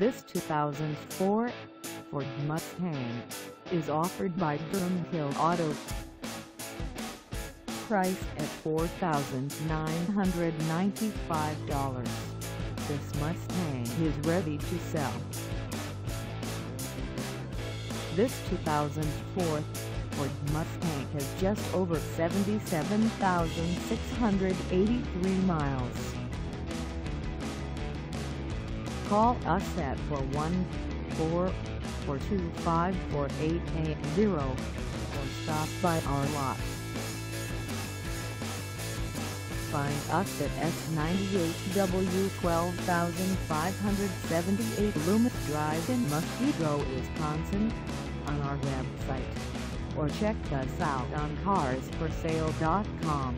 This 2004 Ford Mustang is offered by Durham Hill Auto. Price at $4,995. This Mustang is ready to sell. This 2004 Ford Mustang has just over 77,683 miles. Call us at 414-425-4880 or stop by our lot. Find us at S98W 12578 Loomis Drive in Muskego, Wisconsin on our website or check us out on carsforsale.com.